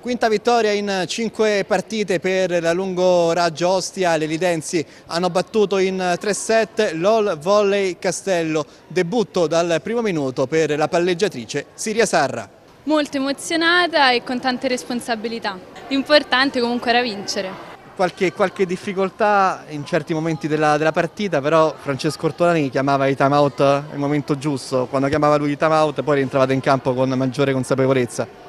Quinta vittoria in cinque partite per la lungo raggio Ostia, le Lidenzi hanno battuto in 3 set l'Ol Volley Castello, debutto dal primo minuto per la palleggiatrice Siria Sarra. Molto emozionata e con tante responsabilità, l'importante comunque era vincere. Qualche, qualche difficoltà in certi momenti della, della, partita, però Francesco Ortolani chiamava i time out nel momento giusto, quando chiamava lui i time out poi rientravate in campo con maggiore consapevolezza.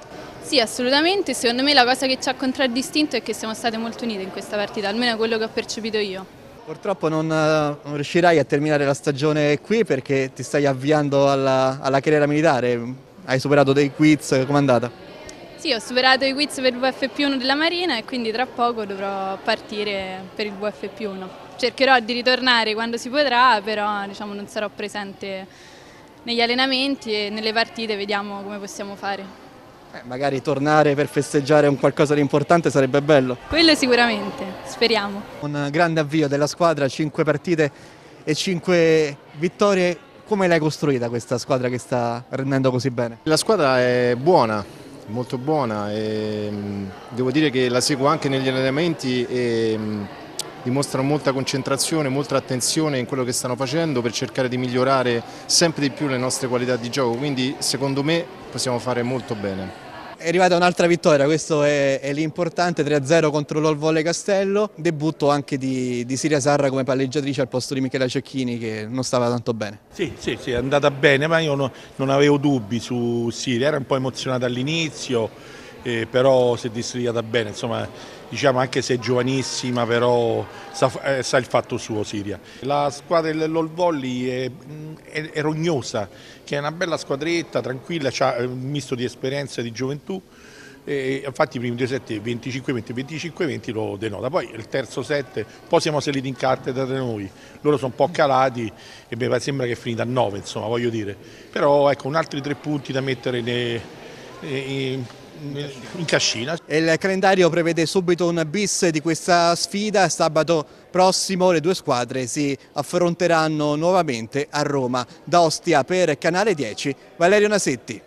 Sì, assolutamente. Secondo me la cosa che ci ha contraddistinto è che siamo state molto unite in questa partita, almeno quello che ho percepito io. Purtroppo non, non riuscirai a terminare la stagione qui perché ti stai avviando alla, alla carriera militare. Hai superato dei quiz, com'è andata? Sì, ho superato i quiz per il VFP1 della Marina e quindi tra poco dovrò partire per il VFP1. Cercherò di ritornare quando si potrà, però diciamo, non sarò presente negli allenamenti e nelle partite, vediamo come possiamo fare. Eh, magari tornare per festeggiare un qualcosa di importante sarebbe bello. Quello sicuramente, speriamo. Un grande avvio della squadra, 5 partite e 5 vittorie. Come l'hai costruita questa squadra che sta rendendo così bene? La squadra è buona, molto buona e mm, devo dire che la seguo anche negli allenamenti e mm, dimostrano molta concentrazione, molta attenzione in quello che stanno facendo per cercare di migliorare sempre di più le nostre qualità di gioco, quindi secondo me possiamo fare molto bene. È arrivata un'altra vittoria, questo è, è l'importante, 3-0 contro l'Olvolle Castello, debutto anche di, di, Siria Sarra come palleggiatrice al posto di Michela Cecchini che non stava tanto bene. Sì, sì, sì è andata bene, ma io no, non avevo dubbi su Siria, era un po' emozionata all'inizio, eh, però si è distriata bene, insomma diciamo anche se è giovanissima però sa, eh, sa il fatto suo Siria. La squadra dell'All Volley è, è, è, rognosa, che è una bella squadretta, tranquilla, ha un misto di esperienza e di gioventù. E infatti i primi due set 25-20, 25-20 lo denota, poi il terzo set, poi siamo saliti in cattedra da noi, loro sono un po' calati e mi sembra che è finita a 9 insomma voglio dire, però ecco un altri tre punti da mettere nei, nei, in cascina. Il calendario prevede subito un bis di questa sfida, sabato prossimo le due squadre si affronteranno nuovamente a Roma. Da Ostia per Canale 10, Valerio Nasetti.